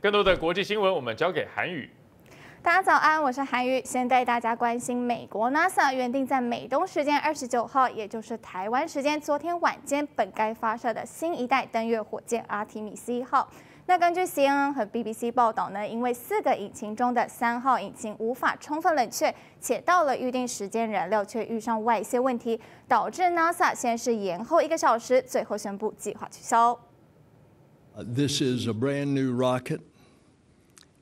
更多的国际新闻，我们交给韩宇。大家早安，我是韩宇，先带大家关心美国 NASA 原定在美东时间二十九号，也就是台湾时间昨天晚间，本该发射的新一代登月火箭阿提米斯一号。那根据 CNN 和 BBC 报道呢，因为四个引擎中的三号引擎无法充分冷却，且到了预定时间，燃料却遇上外泄问题，导致 NASA 先是延后一个小时，最后宣布计划取消。This is a brand new rocket.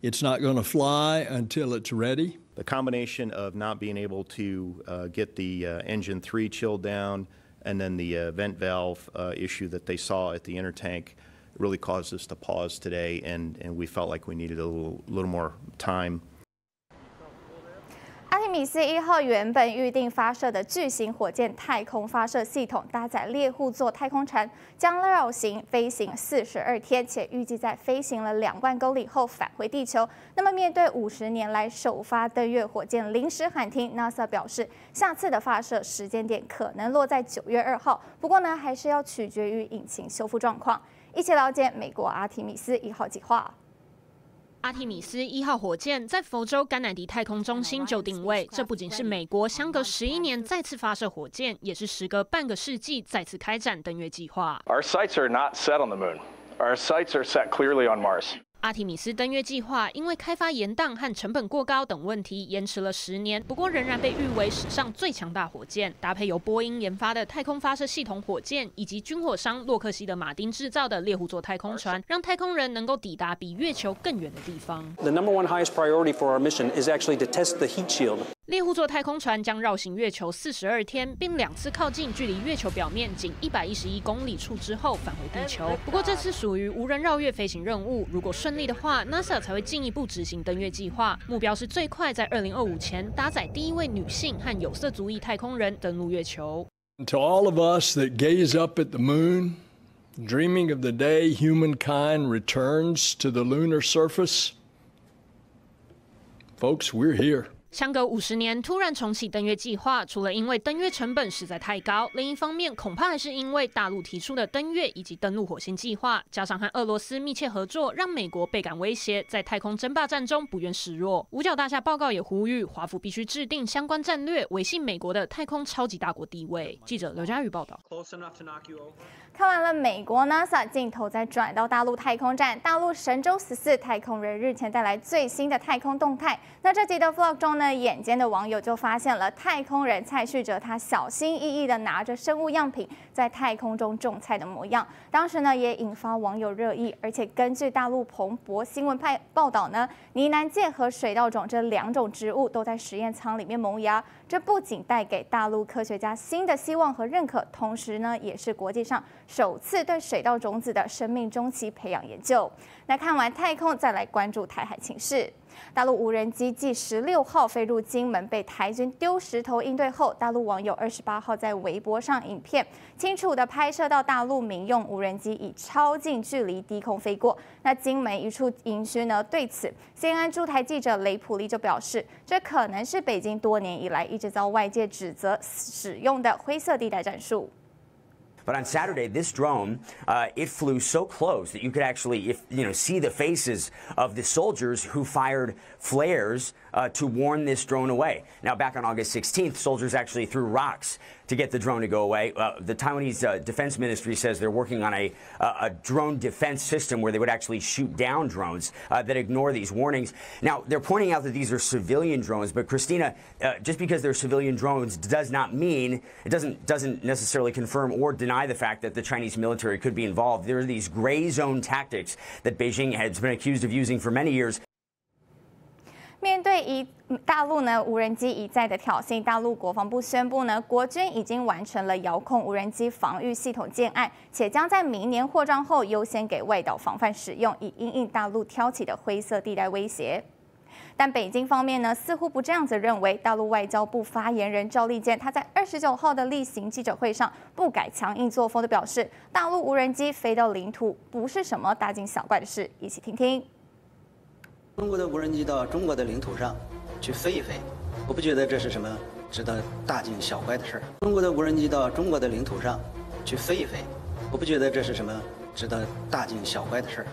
It's not going to fly until it's ready. The combination of not being able to uh, get the uh, engine three chilled down and then the uh, vent valve uh, issue that they saw at the inner tank really caused us to pause today, and, and we felt like we needed a little, little more time 阿提米斯一号原本预定发射的巨型火箭太空发射系统，搭载猎户座太空船，将绕行飞行四十二天，且预计在飞行了两万公里后返回地球。那么，面对五十年来首发登月火箭临时喊停，NASA 表示，下次的发射时间点可能落在九月二号。不过呢，还是要取决于引擎修复状况。一起了解美国阿提米斯一号计划。阿提米斯一号火箭在佛州甘乃迪太空中心就定位，这不仅是美国相隔十一年再次发射火箭，也是时隔半个世纪再次开展登月计划。Our sights are not set on the moon. Our sights are set clearly on Mars. 阿提米斯登月计划因为开发延宕和成本过高等问题，延迟了十年。不过，仍然被誉为史上最强大火箭。搭配由波音研发的太空发射系统火箭，以及军火商洛克希德马丁制造的猎户座太空船，让太空人能够抵达比月球更远的地方。The number one highest priority for our mission is actually to test the heat shield. 猎户座太空船将绕行月球四十二天，并两次靠近距离月球表面仅一百一十一公里处之后返回地球。不过，这次属于无人绕月飞行任务，如果顺利的话，NASA 才会进一步执行登月计划，目标是最快在二零二五前搭载第一位女性和有色族裔太空人登陆月球。To all of us that gaze up at the moon, dreaming of the day humankind returns to the lunar surface, folks, we're here. 相隔五十年突然重启登月计划，除了因为登月成本实在太高，另一方面恐怕还是因为大陆提出的登月以及登陆火星计划，加上和俄罗斯密切合作，让美国倍感威胁，在太空争霸战中不愿示弱。五角大厦报告也呼吁，华府必须制定相关战略，维系美国的太空超级大国地位。记者刘佳宇报道。看完了美国 NASA 镜头，再转到大陆太空站。大陆神舟十四太空人日前带来最新的太空动态。那这集的 Vlog 中呢，眼尖的网友就发现了太空人蔡旭哲，他小心翼翼的拿着生物样品在太空中种菜的模样。当时呢，也引发网友热议。而且根据大陆彭博新闻派报道呢，呢南芥和水稻种这两种植物都在实验舱里面萌芽。这不仅带给大陆科学家新的希望和认可，同时呢，也是国际上首次对水稻种子的生命周期培养研究。那看完太空，再来关注台海情势。大陆无人机继十六号飞入金门被台军丢石头应对后，大陆网友二十八号在微博上影片清楚地拍摄到大陆民用无人机以超近距离低空飞过。那金门一处营区呢？对此，CNN 驻台记者雷普利就表示，这可能是北京多年以来一直遭外界指责使用的灰色地带战术。But on Saturday, this drone, uh, it flew so close that you could actually, if you know, see the faces of the soldiers who fired flares uh, to warn this drone away. Now, back on August 16th, soldiers actually threw rocks to get the drone to go away. Uh, the Taiwanese uh, Defense Ministry says they're working on a, a, drone defense system where they would actually shoot down drones uh, that ignore these warnings. Now, they're pointing out that these are civilian drones, but Christina, uh, just because they're civilian drones does not mean, it doesn't, doesn't necessarily confirm or deny the fact that the Chinese military could be involved. There are these gray zone tactics that Beijing has been accused of using for many years. 面对一大陆呢无人机一再的挑衅，大陆国防部宣布呢，国军已经完成了遥控无人机防御系统建案，且将在明年获装后优先给外岛防范使用，以应应大陆挑起的灰色地带威胁。但北京方面呢，似乎不这样子认为。大陆外交部发言人赵立坚他在二十九号的例行记者会上不改强硬作风的表示，大陆无人机飞到领土不是什么大惊小怪的事。一起听听。中国的无人机到中国的领土上去飞一飞，我不觉得这是什么值得大惊小怪的事儿。中国的无人机到中国的领土上去飞一飞，我不觉得这是什么值得大惊小怪的事儿。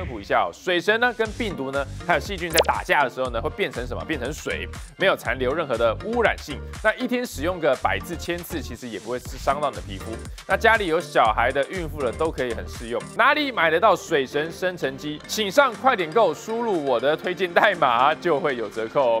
科普一下哦，水神呢跟病毒呢还有细菌在打架的时候呢，会变成什么？变成水，没有残留任何的污染性。那一天使用个百次、千次，其实也不会伤到你的皮肤。那家里有小孩的、孕妇的都可以很适用。哪里买得到水神生成机？请上快点购，输入我的推荐代码就会有折扣哦。